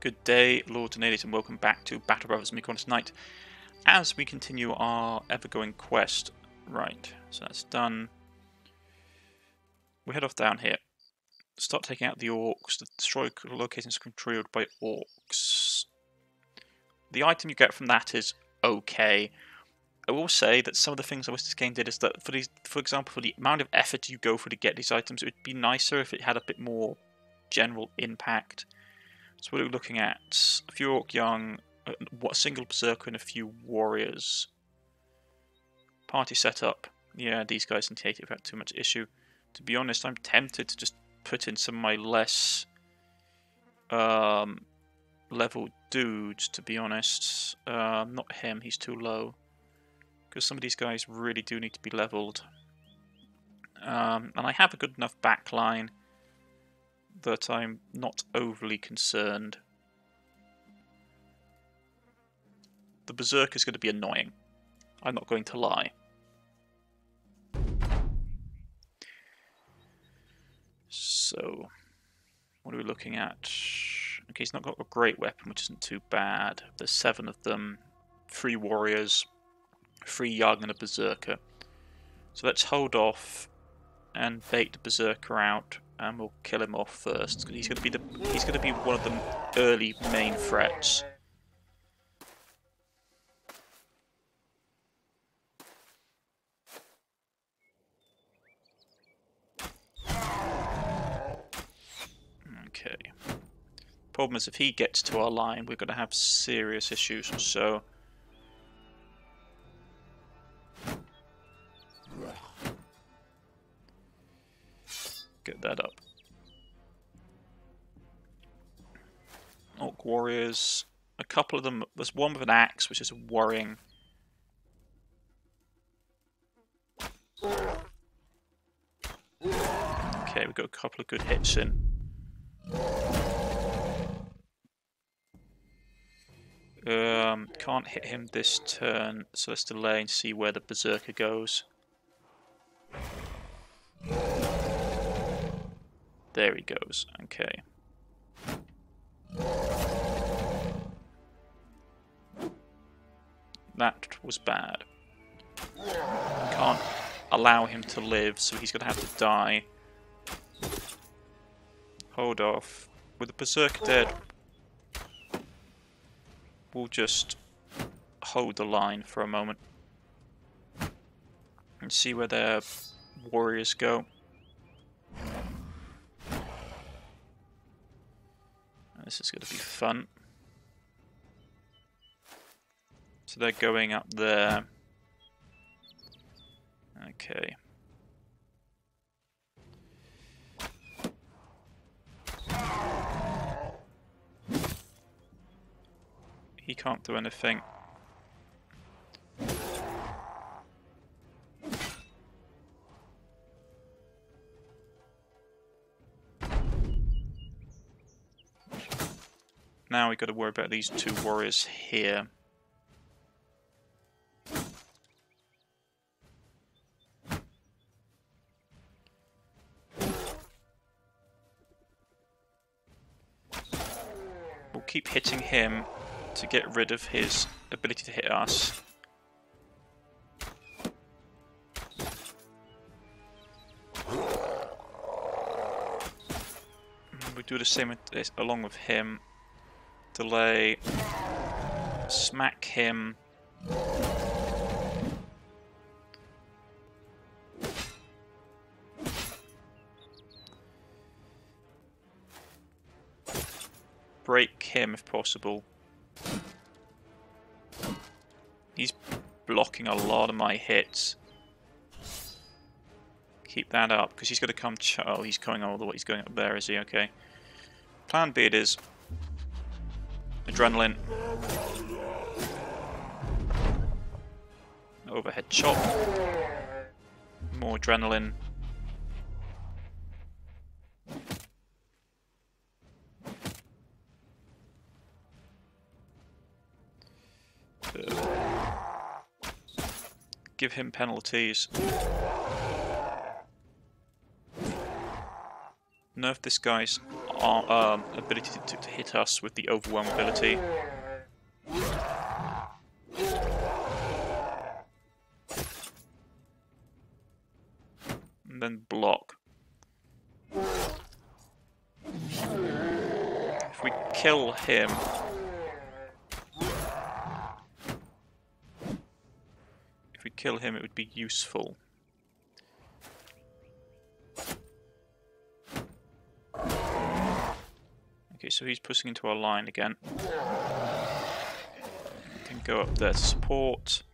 Good day, Lords and Ladies, and welcome back to Battle Brothers Mykonos Night as we continue our ever-going quest. Right, so that's done. We head off down here. Start taking out the orcs. The destroy locations controlled by orcs. The item you get from that is okay. I will say that some of the things I wish this game did is that, for these, for example, for the amount of effort you go for to get these items, it would be nicer if it had a bit more general impact. So we're looking at? A few orc young, a single berserker, and a few warriors. Party setup. Yeah, these guys in T80 have had too much issue. To be honest, I'm tempted to just put in some of my less um, level dudes, to be honest. Uh, not him, he's too low. Because some of these guys really do need to be leveled. Um, and I have a good enough backline that I'm not overly concerned. The Berserk is going to be annoying. I'm not going to lie. So, what are we looking at? Okay, he's not got a great weapon, which isn't too bad. There's seven of them, three warriors, three young, and a berserker. So let's hold off and bait the berserker out, and we'll kill him off first. He's going to be the he's to be one of the early main threats. Okay. Problem is, if he gets to our line, we're going to have serious issues. So. Couple of them. There's one with an axe, which is worrying. Okay, we've got a couple of good hits in. Um, can't hit him this turn, so let's delay and see where the Berserker goes. There he goes, okay. That was bad. Can't allow him to live, so he's going to have to die. Hold off. With the Berserker dead, we'll just hold the line for a moment. And see where their warriors go. This is going to be fun. They're going up there. Okay. He can't do anything. Now we've got to worry about these two warriors here. Keep hitting him to get rid of his ability to hit us. Mm, we do the same with this, along with him. Delay. Smack him. Him if possible. He's blocking a lot of my hits. Keep that up, because he's going to come... oh, he's coming all the way. He's going up there, is he? Okay. Plan B it is. Adrenaline. Overhead chop. More adrenaline. Give him penalties. Nerf this guy's um, ability to, to hit us with the overwhelm ability. And then block. If we kill him, kill him, it would be useful. Okay, so he's pushing into our line again. Can go up there to support.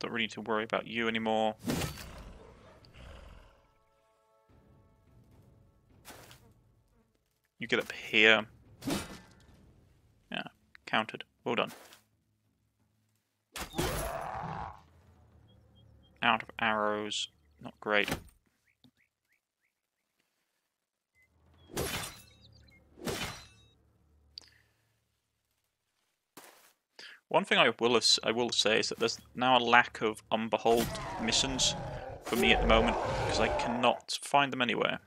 Don't really need to worry about you anymore. You get up here. Yeah, counted. Well done. Out of arrows. Not great. One thing I will I will say is that there's now a lack of Umberhold missions for me at the moment because I cannot find them anywhere.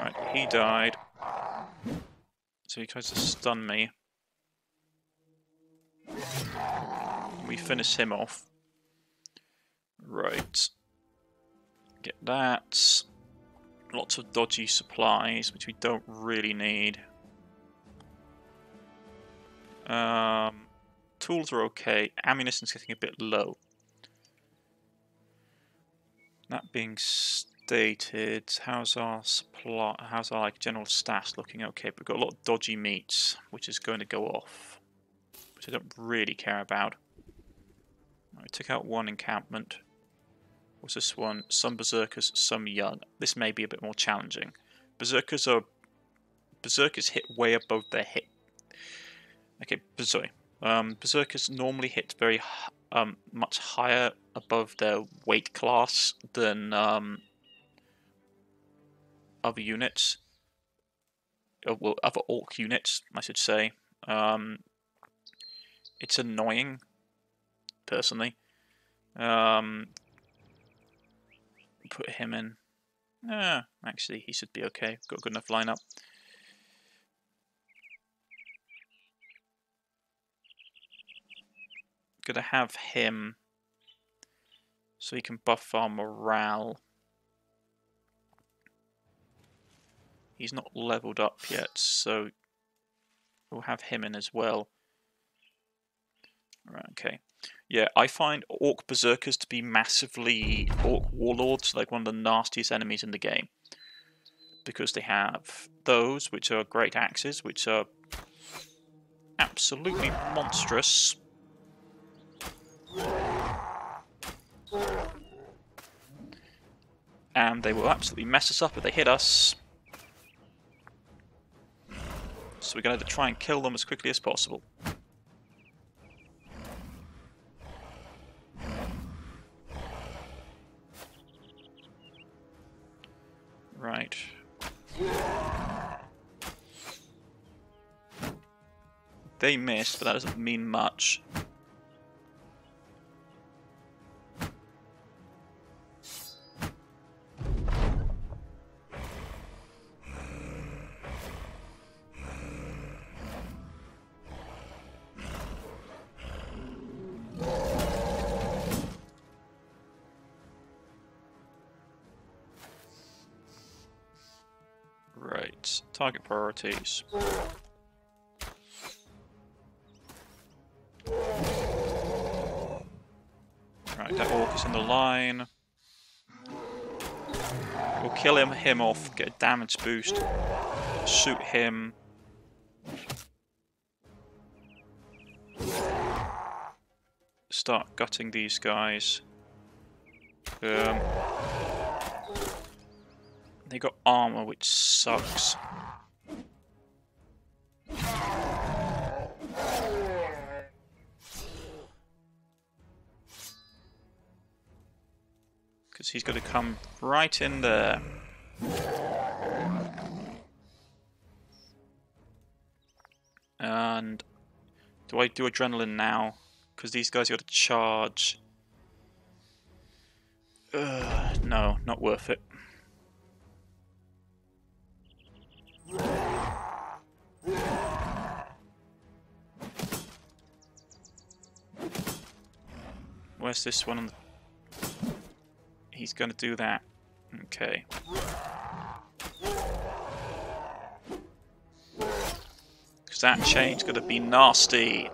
Right, he died. So he tries to stun me. We finish him off. Right. Get that. Lots of dodgy supplies, which we don't really need. Um, tools are okay. Ammunition's getting a bit low. That being stated, how's our supply? How's our like general stats looking? Okay, we've got a lot of dodgy meats, which is going to go off, which I don't really care about. I took out one encampment. What's this one? Some berserkers, some young. This may be a bit more challenging. Berserkers are berserkers hit way above their hit. Okay, sorry. Um, berserkers normally hit very um, much higher above their weight class than um, other units. Uh, well, other orc units, I should say. Um, it's annoying, personally. Um, put him in. Yeah, actually, he should be okay. Got a good enough lineup. Gonna have him so he can buff our morale. He's not leveled up yet, so we'll have him in as well. Right, okay. Yeah, I find Orc Berserkers to be massively Orc Warlords, like one of the nastiest enemies in the game. Because they have those, which are great axes, which are absolutely monstrous. And they will absolutely mess us up if they hit us. So we're going to try and kill them as quickly as possible. Right. They missed, but that doesn't mean much. Target priorities. Right, that orc is in the line. We'll kill him, him off, get a damage boost, shoot him. Start gutting these guys. Um, they got armor, which sucks. Because he's going to come right in there. And do I do adrenaline now? Because these guys got to charge. Uh, no, not worth it. Where's this one on the... He's going to do that. Okay. Because that chain's going to be nasty.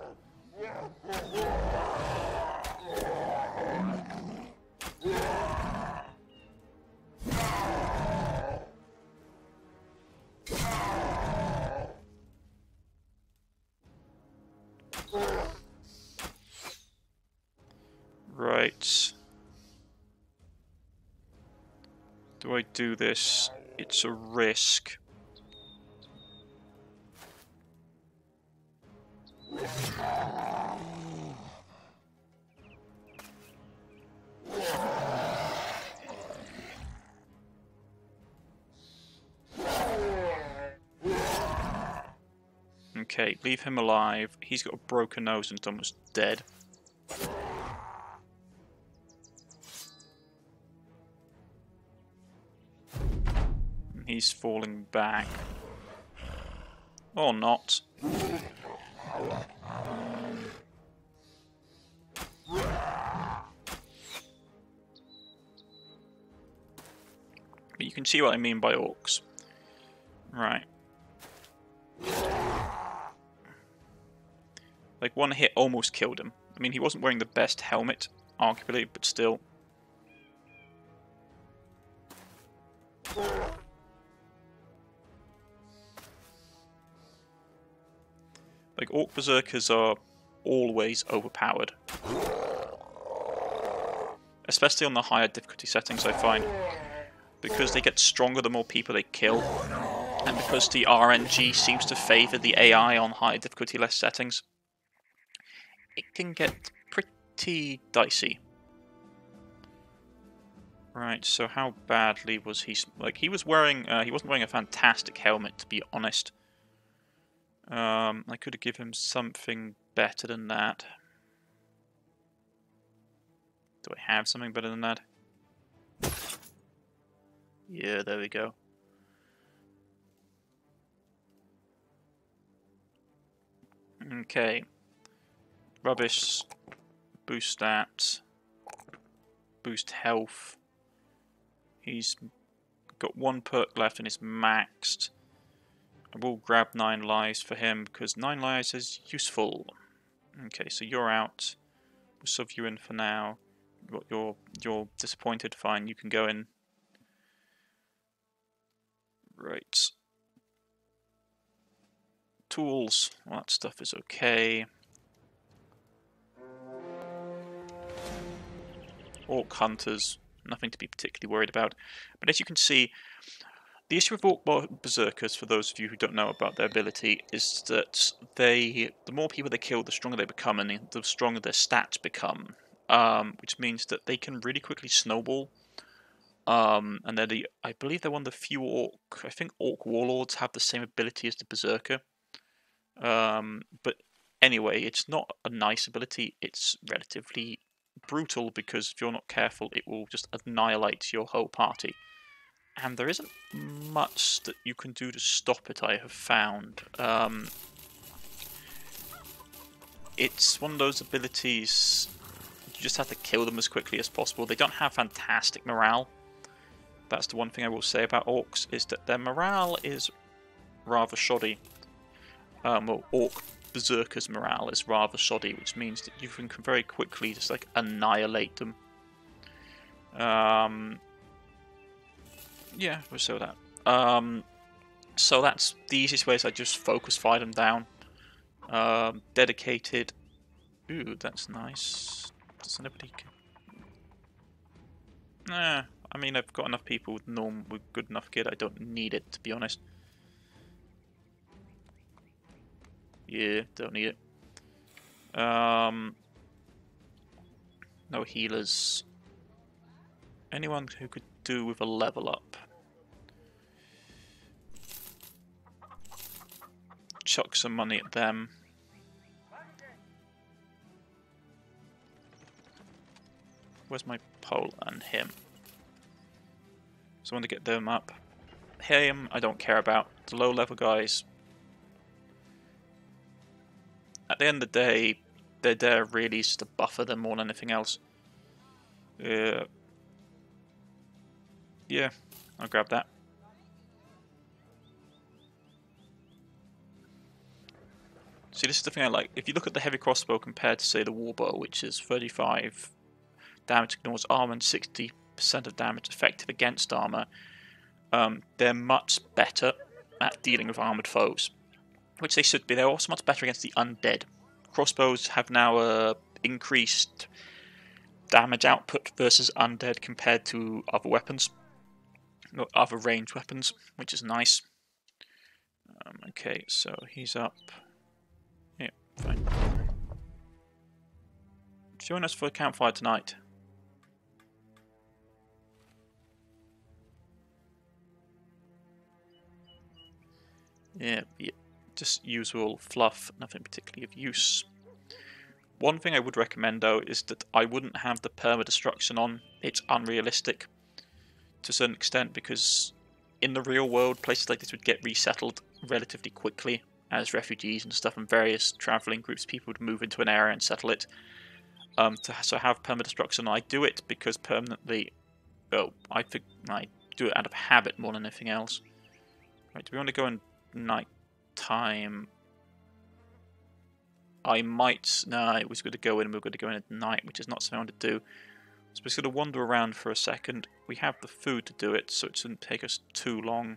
Do this? It's a risk. Okay, leave him alive. He's got a broken nose and is almost dead. He's falling back. Or not. But you can see what I mean by orcs. Right. Like, one hit almost killed him. I mean, he wasn't wearing the best helmet, arguably, but still. Like, Orc Berserkers are always overpowered. Especially on the higher difficulty settings, I find. Because they get stronger the more people they kill. And because the RNG seems to favour the AI on higher difficulty less settings. It can get pretty dicey. Right, so how badly was he... Like, he was wearing... Uh, he wasn't wearing a fantastic helmet, to be honest. Um, I could have given him something better than that. Do I have something better than that? Yeah, there we go. Okay. Rubbish. Boost stats. Boost health. He's got one perk left and it's maxed. I will grab 9 lives for him because 9 lives is useful. Okay, so you're out. We'll sub you in for now. You're, you're disappointed, fine, you can go in. Right. Tools, that stuff is okay. Orc hunters, nothing to be particularly worried about. But as you can see, the issue with Orc Berserkers, for those of you who don't know about their ability, is that they, the more people they kill, the stronger they become, and the stronger their stats become. Um, which means that they can really quickly snowball. Um, and they're the, I believe they're one of the few orc, I think orc warlords have the same ability as the berserker. Um, but anyway, it's not a nice ability. It's relatively brutal because if you're not careful, it will just annihilate your whole party and there isn't much that you can do to stop it, I have found. Um, it's one of those abilities, you just have to kill them as quickly as possible. They don't have fantastic morale. That's the one thing I will say about orcs, is that their morale is rather shoddy. Um, well, orc berserkers' morale is rather shoddy, which means that you can very quickly just like annihilate them. Um, yeah, we'll that. Um, so that's the easiest way is I just focus fire them down. Um, dedicated. Ooh, that's nice. Does anybody... Nah, I mean I've got enough people with norm with good enough gear. I don't need it to be honest. Yeah, don't need it. Um, no healers. Anyone who could do with a level up. chuck some money at them. Where's my pole and him? So I want to get them up. Him, I don't care about. The low level guys. At the end of the day, they're there really just to buffer them more than anything else. Uh, yeah, I'll grab that. See, this is the thing I like. If you look at the heavy crossbow compared to, say, the warbow, which is 35 damage ignores armor and 60% of damage effective against armor, um, they're much better at dealing with armored foes, which they should be. They're also much better against the undead. Crossbows have now uh, increased damage output versus undead compared to other weapons, other range weapons, which is nice. Um, okay, so he's up. Yeah, Fine. Join us for a campfire tonight. Yeah, yeah, just usual fluff, nothing particularly of use. One thing I would recommend though is that I wouldn't have the perma-destruction on. It's unrealistic to a certain extent because in the real world places like this would get resettled relatively quickly as refugees and stuff, and various traveling groups, people would move into an area and settle it. Um, to so have perma-destruction, I do it because permanently. Oh, I I do it out of habit more than anything else. Right, do we want to go in night time? I might. No, I was going to go in and we are going to go in at night, which is not something I want to do. So we're just going to wander around for a second. We have the food to do it, so it shouldn't take us too long.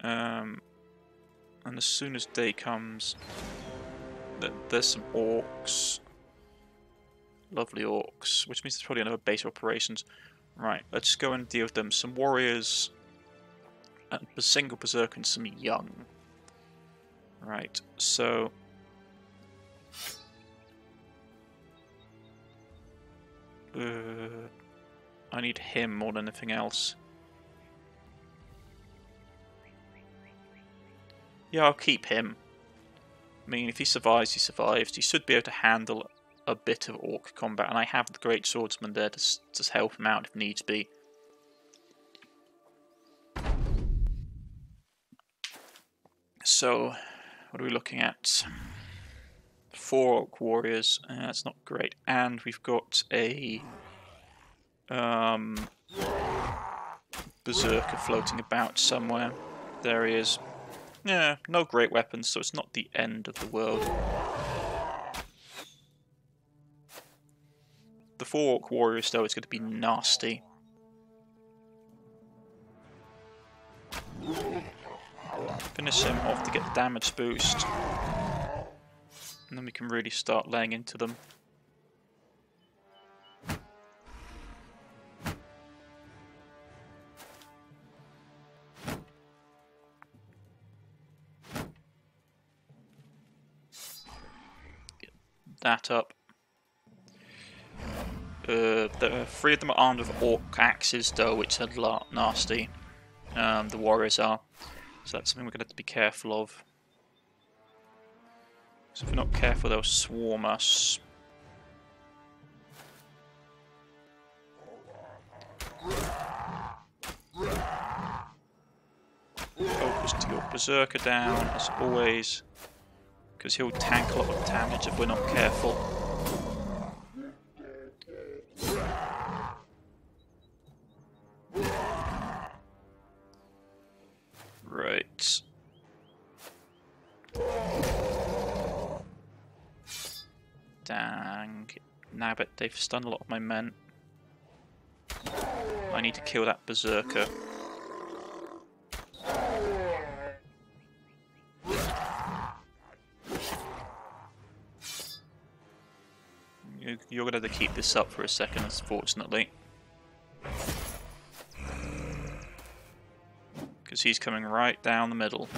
Um, and as soon as day comes, there's some orcs. Lovely orcs, which means there's probably another base of operations. Right, let's go and deal with them. Some warriors, and a single berserker and some young. Right, so... Uh, I need him more than anything else. Yeah, I'll keep him. I mean, if he survives, he survives. He should be able to handle a bit of orc combat, and I have the great swordsman there to just help him out if needs be. So, what are we looking at? Four orc warriors. Uh, that's not great, and we've got a um, berserker floating about somewhere. There he is. Yeah, no great weapons, so it's not the end of the world. The four orc warriors, though, is going to be nasty. Finish him off to get the damage boost. And then we can really start laying into them. that up. Uh, the three of them are armed with orc axes, though, which are nasty. Um, the warriors are, so that's something we're going to have to be careful of. So if we're not careful, they'll swarm us. Focus to your berserker down, as always because he'll tank a lot of damage if we're not careful. Right. Dang. Nabbit, they've stunned a lot of my men. I need to kill that berserker. You're going to have to keep this up for a second, unfortunately. Because he's coming right down the middle.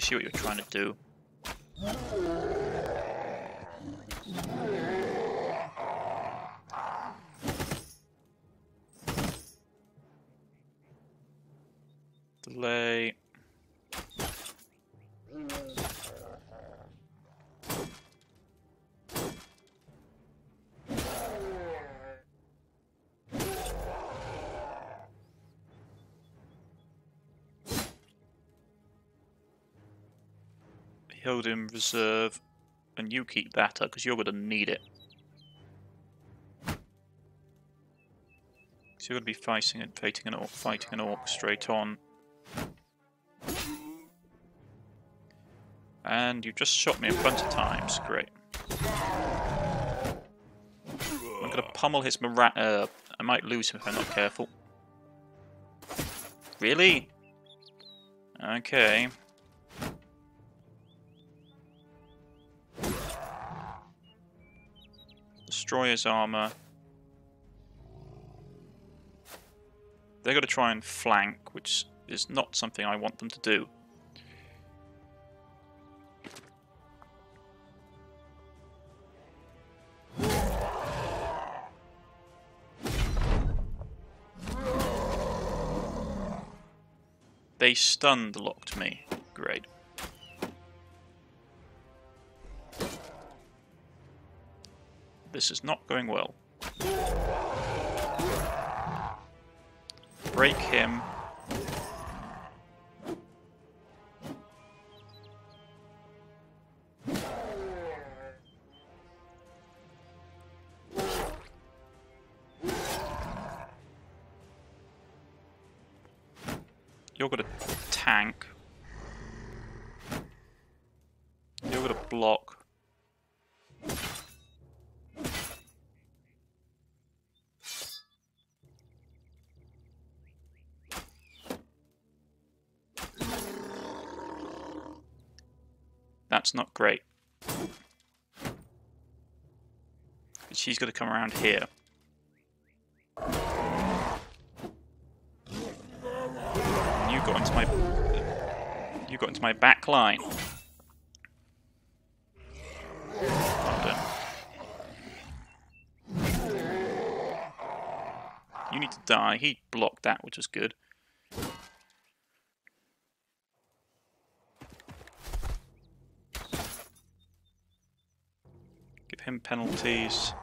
me see what you're trying to do. Delay. Hold in reserve, and you keep that up because you're going to need it. So you're going to be fighting and fighting an orc, fighting an orc straight on. And you just shot me a bunch of times. Great. I'm going to pummel his Mara uh, I might lose him if I'm not careful. Really? Okay. Destroy his armor. They're going to try and flank, which is not something I want them to do. They stunned locked me. Great. This is not going well. Break him. That's not great. She's got to come around here. You got into my... You got into my back line. You need to die. He blocked that, which was good. Him penalties.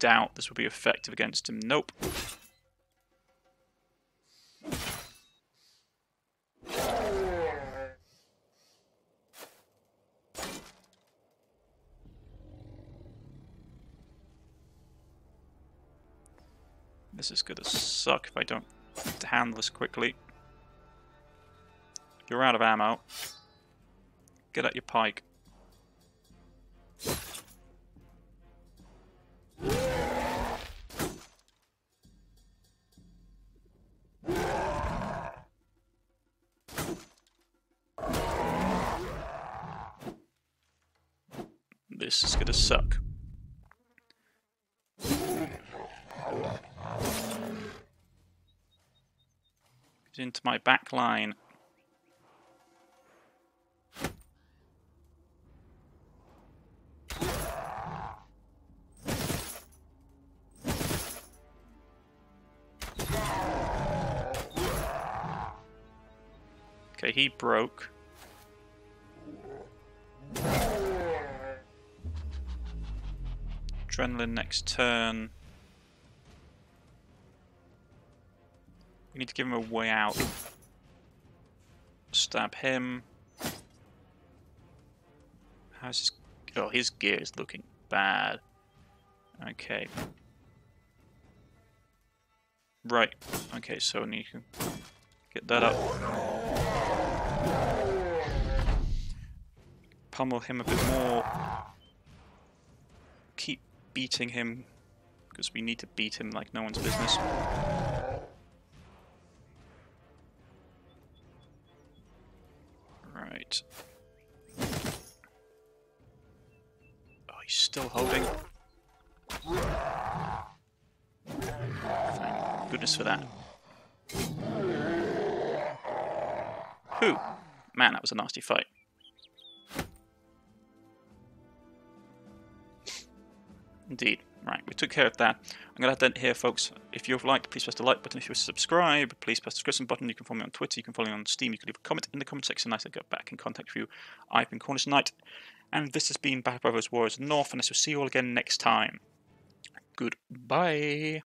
doubt this will be effective against him. Nope. This is gonna suck if I don't handle this quickly. You're out of ammo. Get at your pike. This is gonna suck. Into my back line. Okay, he broke. Adrenaline next turn. We need to give him a way out. Stab him. How's his... Oh, his gear is looking bad. Okay. Right. Okay, so I need to get that up. Pummel him a bit more. Keep beating him, because we need to beat him like no one's business. Right. Oh, he's still holding. Thank goodness for that. Who? Man, that was a nasty fight. Indeed. Right, we took care of that. I'm going to end here, folks. If you've liked, please press the like button. If you subscribe, please press the subscription button. You can follow me on Twitter. You can follow me on Steam. You can leave a comment in the comment section. I will get back in contact with you. I've been Cornish Knight, and this has been Battle Brothers Warriors North, and I shall see you all again next time. Goodbye.